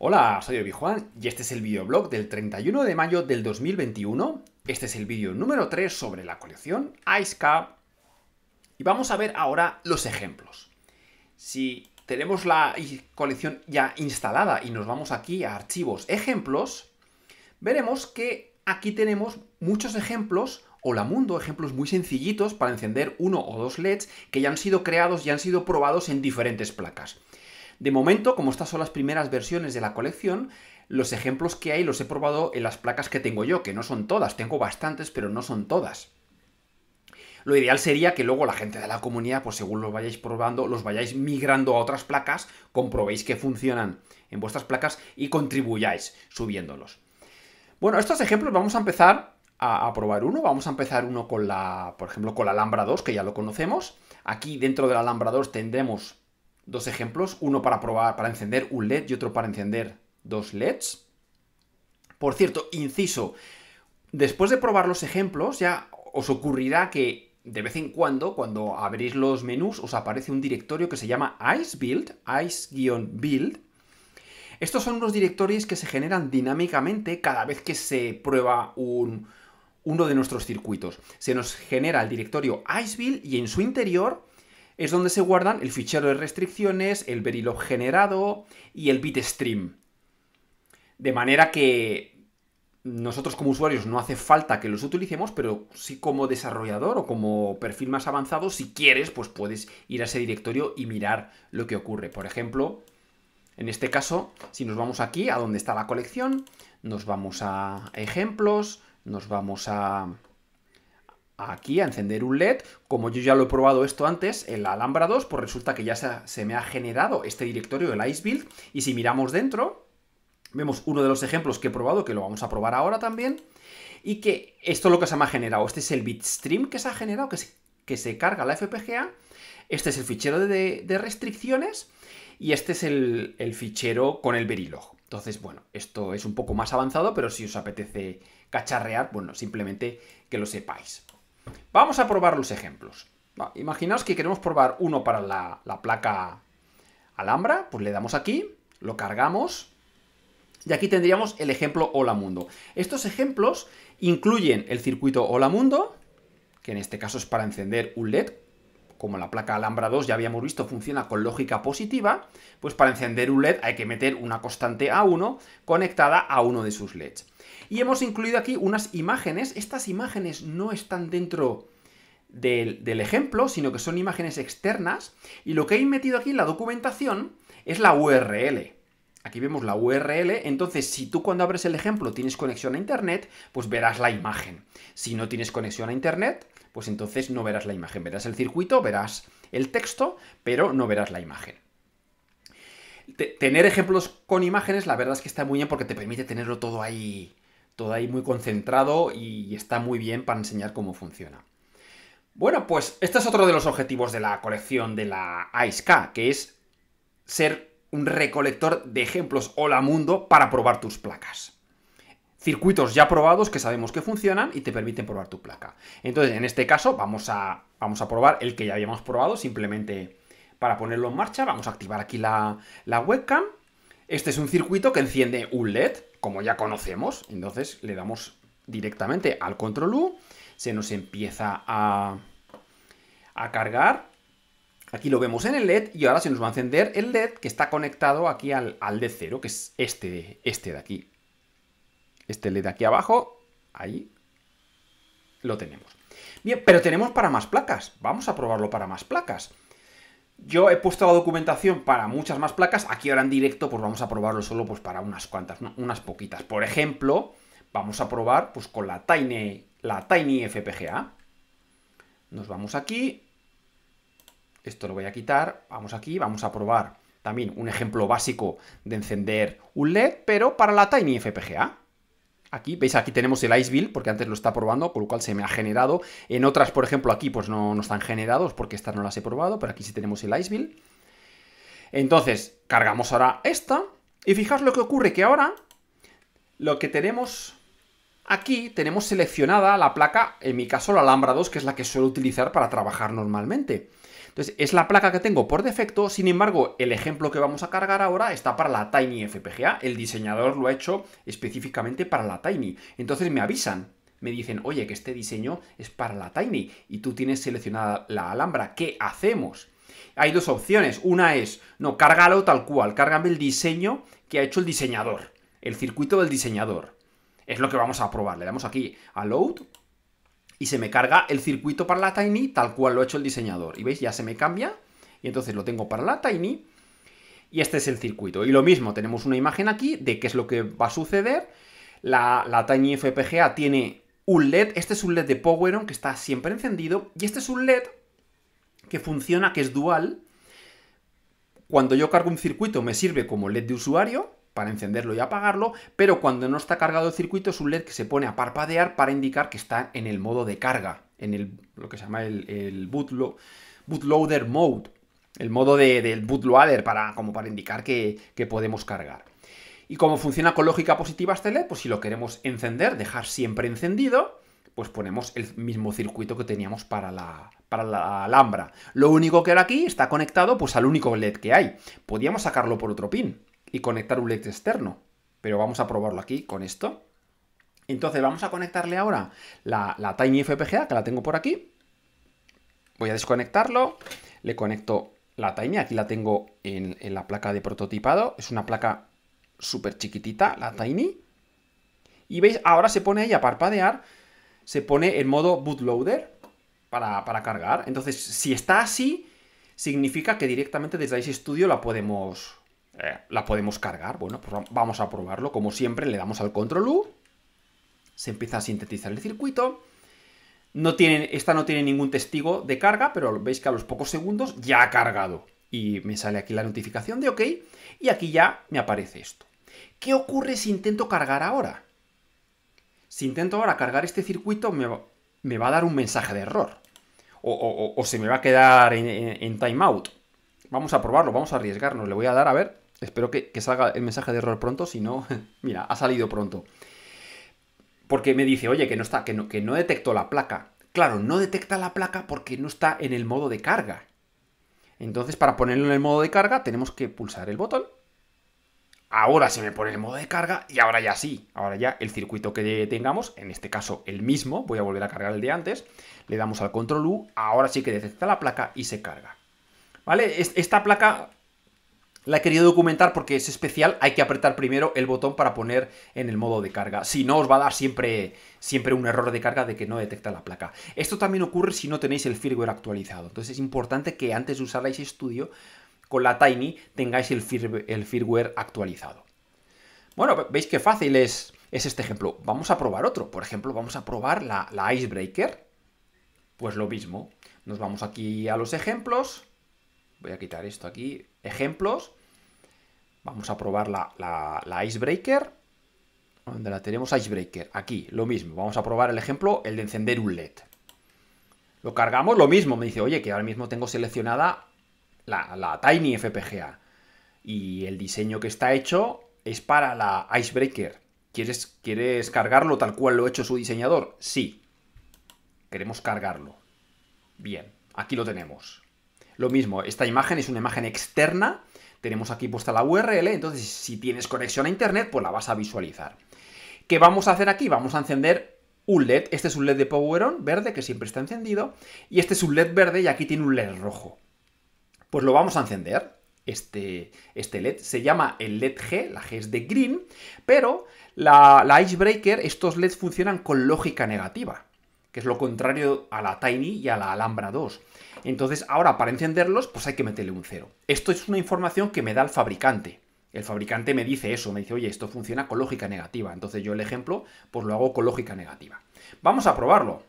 Hola, soy Obi-Juan y este es el videoblog del 31 de mayo del 2021. Este es el vídeo número 3 sobre la colección Iceca. Y vamos a ver ahora los ejemplos. Si tenemos la colección ya instalada y nos vamos aquí a archivos ejemplos, veremos que aquí tenemos muchos ejemplos Hola Mundo, ejemplos muy sencillitos para encender uno o dos LEDs que ya han sido creados y han sido probados en diferentes placas. De momento, como estas son las primeras versiones de la colección, los ejemplos que hay los he probado en las placas que tengo yo, que no son todas, tengo bastantes, pero no son todas. Lo ideal sería que luego la gente de la comunidad, pues según los vayáis probando, los vayáis migrando a otras placas, comprobéis que funcionan en vuestras placas y contribuyáis subiéndolos. Bueno, estos ejemplos vamos a empezar a, probar uno. Vamos a empezar uno con la, por ejemplo, con la Alhambra 2, que ya lo conocemos. Aquí dentro de la Alhambra 2 tendremos dos ejemplos, uno para probar, para encender un LED y otro para encender dos LEDs. Por cierto, inciso, después de probar los ejemplos ya os ocurrirá que de vez en cuando, cuando abrís los menús, os aparece un directorio que se llama IceBuild, ice-build. Estos son unos directorios que se generan dinámicamente cada vez que se prueba un, uno de nuestros circuitos. Se nos genera el directorio IceBuild y en su interior es donde se guardan el fichero de restricciones, el Verilog generado y el bitstream. De manera que nosotros como usuarios no hace falta que los utilicemos, pero sí como desarrollador o como perfil más avanzado, si quieres, pues puedes ir a ese directorio y mirar lo que ocurre. Por ejemplo, en este caso, si nos vamos aquí a donde está la colección, nos vamos a ejemplos, nos vamos a aquí a encender un LED. Como yo ya lo he probado esto antes en la Alhambra 2, pues resulta que ya se, me ha generado este directorio, el IceBuild. Y si miramos dentro, vemos uno de los ejemplos que he probado, que lo vamos a probar ahora también. Y que esto es lo que se me ha generado. Este es el bitstream que se ha generado, que se, que se carga la FPGA. Este es el fichero de, restricciones. Y este es el, el fichero con el Verilog. Entonces, bueno, esto es un poco más avanzado, pero si os apetece cacharrear, bueno, simplemente que lo sepáis. Vamos a probar los ejemplos. Imaginaos que queremos probar uno para la, placa Alhambra, pues le damos aquí, lo cargamos, y aquí tendríamos el ejemplo Hola Mundo. Estos ejemplos incluyen el circuito Hola Mundo, que en este caso es para encender un LED, como la placa Alhambra 2 ya habíamos visto funciona con lógica positiva, pues para encender un LED hay que meter una constante A1 conectada a uno de sus LEDs. Y hemos incluido aquí unas imágenes. Estas imágenes no están dentro del, ejemplo, sino que son imágenes externas. Y lo que he metido aquí en la documentación es la URL. Aquí vemos la URL, entonces si tú cuando abres el ejemplo tienes conexión a Internet, pues verás la imagen. Si no tienes conexión a Internet, pues entonces no verás la imagen. Verás el circuito, verás el texto, pero no verás la imagen. tener ejemplos con imágenes, la verdad es que está muy bien porque te permite tenerlo todo ahí todo ahí muy concentrado y está muy bien para enseñar cómo funciona. Bueno, pues este es otro de los objetivos de la colección de la IceK, que es ser un recolector de ejemplos hola mundo para probar tus placas. Circuitos ya probados que sabemos que funcionan y te permiten probar tu placa. Entonces, en este caso, vamos a, vamos a probar el que ya habíamos probado, simplemente para ponerlo en marcha. Vamos a activar aquí la, la webcam. Este es un circuito que enciende un LED, como ya conocemos. Entonces le damos directamente al control U, se nos empieza a, a cargar. Aquí lo vemos en el LED y ahora se nos va a encender el LED que está conectado aquí al, al LED 0, que es este, este de aquí. Este LED de aquí abajo, ahí lo tenemos. Bien, pero tenemos para más placas. Vamos a probarlo para más placas. Yo he puesto la documentación para muchas más placas. Aquí ahora en directo, pues vamos a probarlo solo pues, para unas cuantas, unas poquitas. Por ejemplo, vamos a probar pues, con la Tiny, la Tiny FPGA. Nos vamos aquí. Esto lo voy a quitar. Vamos aquí, vamos a probar también un ejemplo básico de encender un LED, pero para la Tiny FPGA. Aquí, veis, aquí tenemos el IceBuild, porque antes lo está probando, con lo cual se me ha generado. En otras, por ejemplo, aquí pues no, no están generados, porque estas no las he probado, pero aquí sí tenemos el IceBuild. Entonces, cargamos ahora esta, y fijaos lo que ocurre, que ahora lo que tenemos aquí, tenemos seleccionada la placa, en mi caso la Alhambra 2, que es la que suelo utilizar para trabajar normalmente. Entonces, es la placa que tengo por defecto, sin embargo, el ejemplo que vamos a cargar ahora está para la Tiny FPGA. El diseñador lo ha hecho específicamente para la Tiny. Entonces me avisan, me dicen, oye, que este diseño es para la Tiny y tú tienes seleccionada la Alhambra. ¿Qué hacemos? Hay dos opciones. Una es, no, cárgalo tal cual, cárgame el diseño que ha hecho el diseñador, el circuito del diseñador. Es lo que vamos a probar. Le damos aquí a Load y se me carga el circuito para la Tiny tal cual lo ha hecho el diseñador. Y veis, ya se me cambia y entonces lo tengo para la Tiny y este es el circuito. Y lo mismo, tenemos una imagen aquí de qué es lo que va a suceder. La, la Tiny FPGA tiene un LED, este es un LED de Poweron que está siempre encendido y este es un LED que funciona, que es dual. Cuando yo cargo un circuito me sirve como LED de usuario para encenderlo y apagarlo, pero cuando no está cargado el circuito es un LED que se pone a parpadear para indicar que está en el modo de carga, en el, lo que se llama el, bootloader mode, el modo del bootloader para, como para indicar que, podemos cargar. Y como funciona con lógica positiva este LED, pues si lo queremos encender, dejar siempre encendido, pues ponemos el mismo circuito que teníamos para la, para la Alhambra. Lo único que ahora aquí está conectado pues al único LED que hay. Podríamos sacarlo por otro pin, y conectar un LED externo. Pero vamos a probarlo aquí con esto. Entonces vamos a conectarle ahora la, Tiny FPGA, que la tengo por aquí. Voy a desconectarlo. Le conecto la Tiny, aquí la tengo en, en la placa de prototipado. Es una placa súper chiquitita, la Tiny. Y veis, ahora se pone ahí a parpadear. Se pone en modo bootloader para, para cargar. Entonces, si está así, significa que directamente desde Ice Studio la podemos, eh, la podemos cargar. Bueno, pues vamos a probarlo. Como siempre, le damos al control U. Se empieza a sintetizar el circuito. No tiene, esta no tiene ningún testigo de carga, pero veis que a los pocos segundos ya ha cargado. Y me sale aquí la notificación de OK. Y aquí ya me aparece esto. ¿Qué ocurre si intento cargar ahora? Si intento ahora cargar este circuito, me va, a dar un mensaje de error. O, se me va a quedar en timeout. Vamos a probarlo, vamos a arriesgarnos. Le voy a dar a ver Espero que, salga el mensaje de error pronto, si no, mira, ha salido pronto. Porque me dice, oye, que no está, que no, que no detectó la placa. Claro, no detecta la placa porque no está en el modo de carga. Entonces, para ponerlo en el modo de carga, tenemos que pulsar el botón. Ahora se me pone el modo de carga y ahora ya sí. Ahora ya el circuito que tengamos, en este caso el mismo, voy a volver a cargar el de antes, le damos al control U, ahora sí que detecta la placa y se carga. ¿Vale? Esta placa la he querido documentar porque es especial, hay que apretar primero el botón para poner en el modo de carga. Si no, os va a dar siempre, siempre un error de carga de que no detecta la placa. Esto también ocurre si no tenéis el firmware actualizado. Entonces es importante que antes de usar Ice Studio con la Tiny tengáis el, firmware actualizado. Bueno, veis qué fácil es, es, este ejemplo. Vamos a probar otro. Por ejemplo, vamos a probar la Icebreaker. Pues lo mismo. Nos vamos aquí a los ejemplos. Voy a quitar esto aquí. Ejemplos. Vamos a probar la, Icebreaker. ¿Dónde la tenemos? Icebreaker. Aquí, lo mismo. Vamos a probar el ejemplo, el de encender un LED. Lo cargamos, lo mismo. Me dice, oye, que ahora mismo tengo seleccionada la, Tiny FPGA. Y el diseño que está hecho es para la Icebreaker. ¿Quieres, ¿Quieres cargarlo tal cual lo ha hecho su diseñador? Sí. Queremos cargarlo. Bien, aquí lo tenemos. Lo mismo, esta imagen es una imagen externa tenemos aquí puesta la URL, entonces si tienes conexión a internet, pues la vas a visualizar. ¿Qué vamos a hacer aquí? Vamos a encender un LED. Este es un LED de Power On verde que siempre está encendido. Y este es un LED verde y aquí tiene un LED rojo. Pues lo vamos a encender. Este, este LED se llama el LED G, la G es de green, pero la, la Icebreaker, estos LEDs funcionan con lógica negativa, que es lo contrario a la Tiny y a la Alhambra 2. Entonces, ahora para encenderlos, pues hay que meterle un cero. Esto es una información que me da el fabricante. El fabricante me dice eso, me dice, oye, esto funciona con lógica negativa. Entonces yo el ejemplo, pues lo hago con lógica negativa. Vamos a probarlo.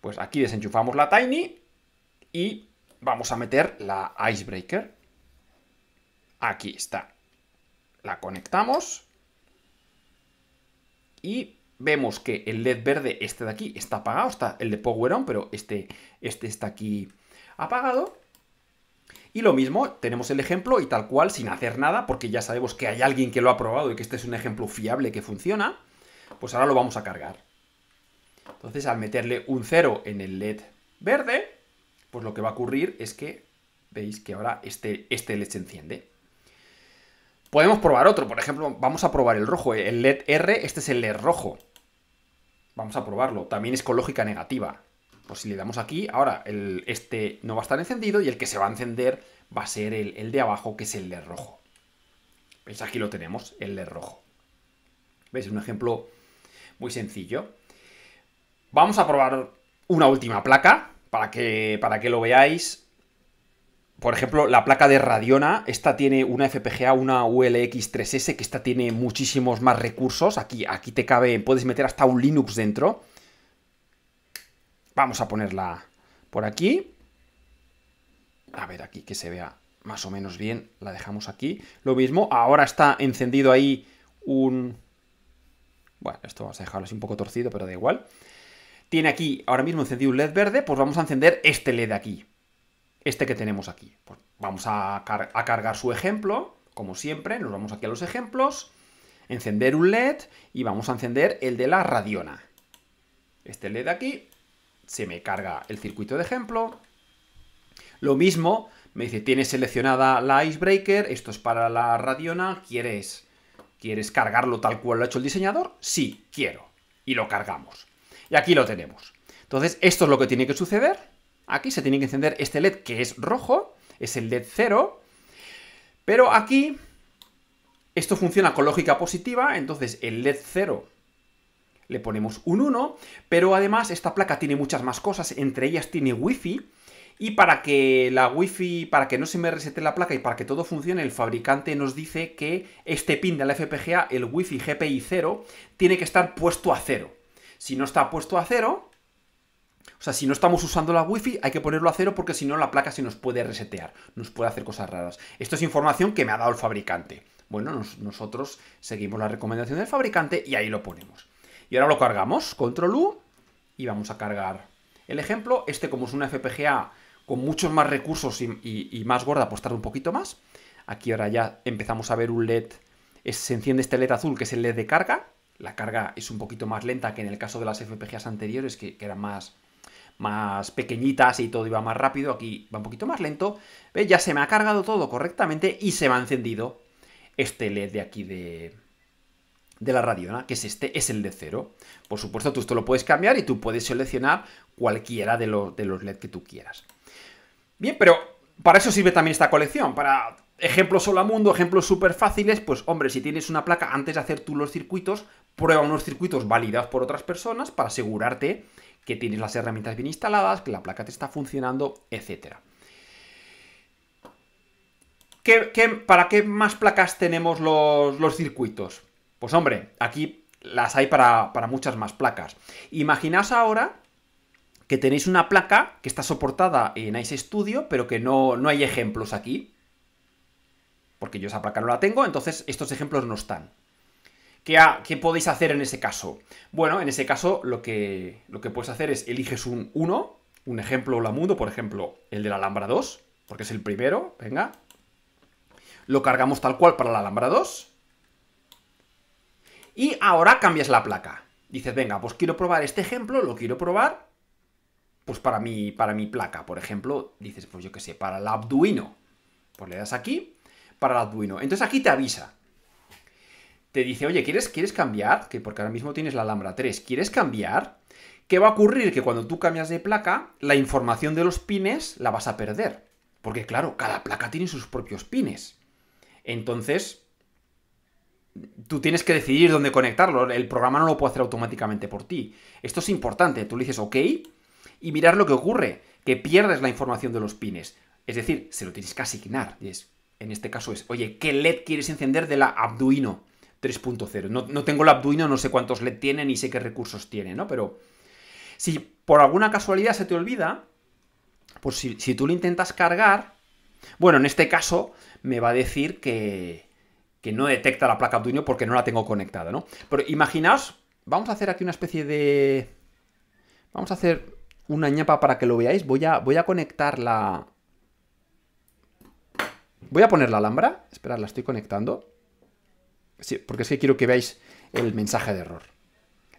Pues aquí desenchufamos la Tiny y vamos a meter la Icebreaker. Aquí está. La conectamos. Y vemos que el LED verde, este de aquí, está apagado. Está el de Power On, pero este, este está aquí apagado. Y lo mismo, tenemos el ejemplo y tal cual, sin hacer nada, porque ya sabemos que hay alguien que lo ha probado y que este es un ejemplo fiable que funciona, pues ahora lo vamos a cargar. Entonces, al meterle un 0 en el LED verde, pues lo que va a ocurrir es que veis que ahora este, este LED se enciende. Podemos probar otro, por ejemplo, vamos a probar el rojo, el LED R, este es el LED rojo. Vamos a probarlo, también es con lógica negativa. Pues si le damos aquí, ahora el, este no va a estar encendido y el que se va a encender va a ser el, de abajo, que es el LED rojo. ¿Veis? Aquí lo tenemos, el LED rojo. ¿Veis? Un ejemplo muy sencillo. Vamos a probar una última placa para que, para que lo veáis. Por ejemplo, la placa de Radiona, esta tiene una FPGA, una ULX 3S, que esta tiene muchísimos más recursos. Aquí, aquí te cabe, puedes meter hasta un Linux dentro. Vamos a ponerla por aquí. A ver, aquí que se vea más o menos bien. La dejamos aquí. Lo mismo, ahora está encendido ahí un... Bueno, esto vamos a dejarlo así un poco torcido, pero da igual. Tiene aquí ahora mismo encendido un LED verde, pues vamos a encender este LED aquí este que tenemos aquí. Pues vamos a, cargar su ejemplo, como siempre, nos vamos aquí a los ejemplos, encender un LED y vamos a encender el de la radiona. Este LED aquí, se me carga el circuito de ejemplo. Lo mismo, me dice, tienes seleccionada la Icebreaker, esto es para la radiona, ¿quieres, ¿quieres cargarlo tal cual lo ha hecho el diseñador? Sí, quiero. Y lo cargamos. Y aquí lo tenemos. Entonces, esto es lo que tiene que suceder. Aquí se tiene que encender este LED que es rojo, es el LED 0. Pero aquí esto funciona con lógica positiva, entonces el LED 0 le ponemos un 1, pero además esta placa tiene muchas más cosas, entre ellas tiene Wi-Fi, y para que la Wi-Fi, para que no se me resete la placa y para que todo funcione, el fabricante nos dice que este pin de la FPGA, el Wi-Fi GPI 0, tiene que estar puesto a 0. Si no está puesto a 0, o sea, si no estamos usando la wifi, hay que ponerlo a cero porque si no la placa se nos puede resetear, nos puede hacer cosas raras. Esto es información que me ha dado el fabricante. Bueno, nosotros seguimos la recomendación del fabricante y ahí lo ponemos. Y ahora lo cargamos, control U, y vamos a cargar el ejemplo. Este como es una FPGA con muchos más recursos y, más gorda, pues tarda un poquito más. Aquí ahora ya empezamos a ver un LED, se enciende este LED azul que es el LED de carga. La carga es un poquito más lenta que en el caso de las FPGAs anteriores, que eran más, más pequeñitas y todo iba más rápido, aquí va un poquito más lento. ¿Ves? Ya se me ha cargado todo correctamente y se me ha encendido este LED de aquí de, de la radiona, que es este, es el de cero. Por supuesto, tú esto lo puedes cambiar y tú puedes seleccionar cualquiera de, de los LED que tú quieras. Bien, pero para eso sirve también esta colección, para ejemplos solo mundo, ejemplos súper fáciles, pues hombre, si tienes una placa, antes de hacer tú los circuitos, prueba unos circuitos validados por otras personas para asegurarte que tienes las herramientas bien instaladas, que la placa te está funcionando, etc. para qué más placas tenemos los, circuitos? Pues hombre, aquí las hay para, muchas más placas. Imaginaos ahora que tenéis una placa que está soportada en Ice Studio, pero que no, no hay ejemplos aquí. Porque yo esa placa no la tengo, entonces estos ejemplos no están. ¿Qué, podéis hacer en ese caso? Bueno, en ese caso lo que, lo que puedes hacer es eliges un 1, un ejemplo mundo, por ejemplo, el de la Alhambra 2, porque es el primero, venga. Lo cargamos tal cual para la Alhambra 2. Y ahora cambias la placa. Dices, venga, pues quiero probar este ejemplo, lo quiero probar, pues para mi, para mi placa, por ejemplo, dices, pues yo qué sé, para el Arduino. Pues le das aquí, para el Arduino. Entonces aquí te avisa, te dice, oye, ¿quieres, ¿quieres cambiar? Que porque ahora mismo tienes la Alhambra 3, ¿quieres cambiar? ¿Qué va a ocurrir? Que cuando tú cambias de placa, la información de los pines la vas a perder. Porque claro, cada placa tiene sus propios pines. Entonces, tú tienes que decidir dónde conectarlo. El programa no lo puede hacer automáticamente por ti. Esto es importante. Tú le dices OK y mirar lo que ocurre. Que pierdes la información de los pines. Es decir, se lo tienes que asignar. en este caso es, oye, ¿qué LED quieres encender de la Arduino? 3.0. No, tengo el Arduino, no sé cuántos LED tiene ni sé qué recursos tiene, ¿no? Pero si por alguna casualidad se te olvida, pues si, si tú lo intentas cargar, bueno, en este caso me va a decir que, que no detecta la placa Arduino porque no la tengo conectada, ¿no? Pero imaginaos, vamos a hacer aquí una especie de... Vamos a hacer una ñapa para que lo veáis. Voy a, voy a conectar la... Voy a poner la alhambra. Esperad, la estoy conectando porque es que quiero que veáis el mensaje de error.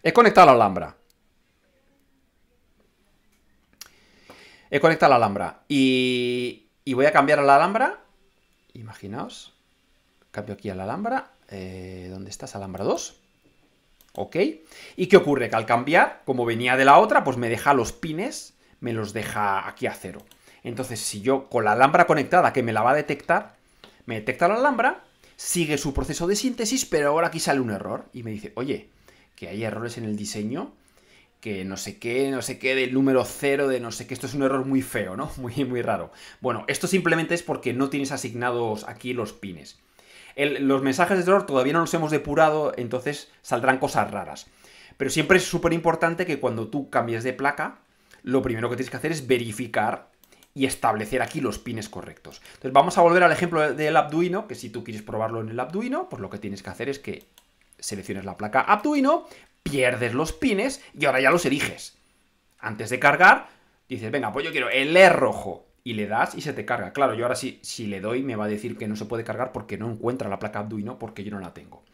He conectado la alhambra. He conectado la alhambra. Y y voy a cambiar a la Alhambra. Imaginaos. Cambio aquí a la Alhambra. Eh, ¿Dónde estás? Alhambra 2. ¿Ok? ¿Y qué ocurre? Que al cambiar, como venía de la otra, pues me deja los pines, me los deja aquí a cero. Entonces, si yo con la alhambra conectada, que me la va a detectar, me detecta la alhambra, sigue su proceso de síntesis, pero ahora aquí sale un error y me dice, oye, que hay errores en el diseño, que no sé qué, no sé qué, del número cero, de no sé qué, esto es un error muy feo, ¿no? Muy, muy raro. Bueno, esto simplemente es porque no tienes asignados aquí los pines los mensajes de error todavía no los hemos depurado, entonces saldrán cosas raras. Pero siempre es súper importante que cuando tú cambies de placa, lo primero que tienes que hacer es verificar y establecer aquí los pines correctos. Entonces vamos a volver al ejemplo del Arduino, que si tú quieres probarlo en el Arduino, pues lo que tienes que hacer es que selecciones la placa Arduino, pierdes los pines y ahora ya los eliges. Antes de cargar, dices, venga, pues yo quiero el E rojo y le das y se te carga. Claro, yo ahora sí, si le doy me va a decir que no se puede cargar porque no encuentra la placa Arduino porque yo no la tengo.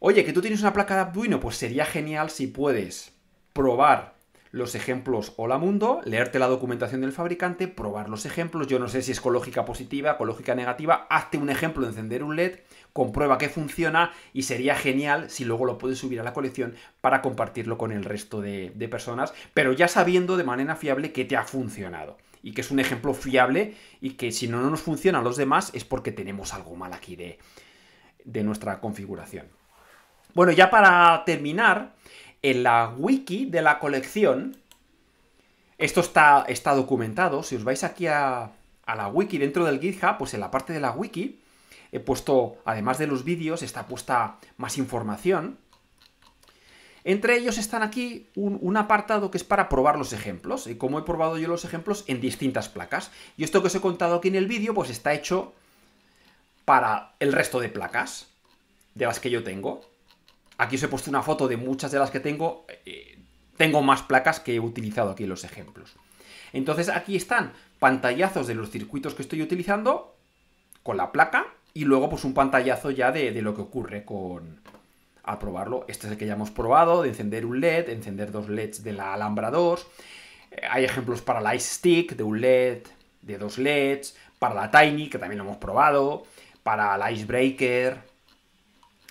Oye, que tú tienes una placa de Arduino, pues sería genial si puedes probar los ejemplos Hola Mundo, leerte la documentación del fabricante, probar los ejemplos. Yo no sé si es ecológica positiva, ecológica negativa. Hazte un ejemplo de encender un LED, comprueba que funciona y sería genial si luego lo puedes subir a la colección para compartirlo con el resto de, de personas, pero ya sabiendo de manera fiable que te ha funcionado y que es un ejemplo fiable y que si no nos funciona a los demás es porque tenemos algo mal aquí de, de nuestra configuración. Bueno, ya para terminar, en la wiki de la colección, esto está, está documentado, si os vais aquí a, a la wiki dentro del GitHub, pues en la parte de la wiki he puesto, además de los vídeos, está puesta más información entre ellos están aquí un, apartado que es para probar los ejemplos, y como he probado yo los ejemplos en distintas placas. Y esto que os he contado aquí en el vídeo, pues está hecho para el resto de placas de las que yo tengo. Aquí os he puesto una foto de muchas de las que tengo. Eh, tengo más placas que he utilizado aquí en los ejemplos. Entonces aquí están pantallazos de los circuitos que estoy utilizando con la placa y luego pues un pantallazo ya de lo que ocurre con, a probarlo. Este es el que ya hemos probado, de encender un LED, encender dos LEDs de la Alhambra 2. Eh, hay ejemplos para la Ice Stick, de un LED, de dos LEDs, para la Tiny, que también lo hemos probado, para la Icebreaker,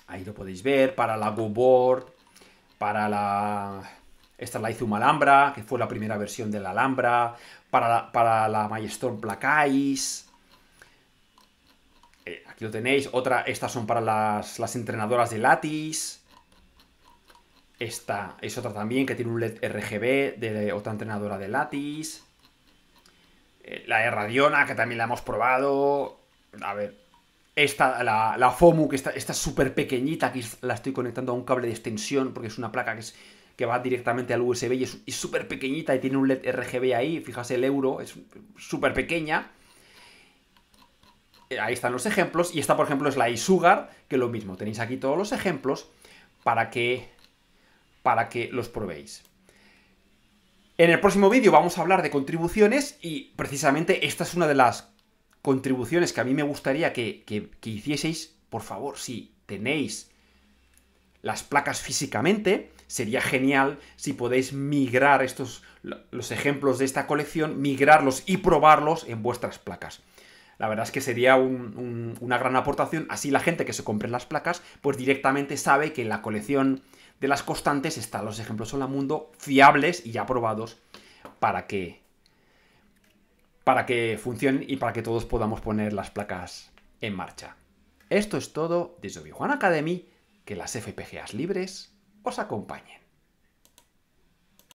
ahí lo podéis ver, para la Go Board, para la... Esta es la Izum Alhambra, que fue la primera versión de la Alhambra, para la, para la Ice, eh, aquí lo tenéis. Otra, estas son para las, entrenadoras de Latis. Esta es otra también que tiene un LED RGB de otra entrenadora de Latis. Eh, la Erradiona, que también la hemos probado. A ver. Esta, la, la FOMU, que está, esta es súper pequeñita, aquí la estoy conectando a un cable de extensión porque es una placa que, es, que va directamente al USB y es súper pequeñita y tiene un LED RGB ahí. Fíjate el euro, es súper pequeña. Eh, ahí están los ejemplos. Y esta, por ejemplo, es la iSugar, que lo mismo. Tenéis aquí todos los ejemplos para que, para que los probéis. En el próximo vídeo vamos a hablar de contribuciones y precisamente esta es una de las contribuciones que a mí me gustaría que, que, hicieseis. Por favor, si tenéis las placas físicamente, sería genial si podéis migrar estos los ejemplos de esta colección, migrarlos y probarlos en vuestras placas la verdad es que sería una gran aportación. Así la gente que se compre las placas, pues directamente sabe que en la colección de las constantes están los ejemplos Hola Mundo fiables y ya probados para que, para que funcionen y para que todos podamos poner las placas en marcha. Esto es todo desde Obi Academy. Que las FPGAs libres os acompañen.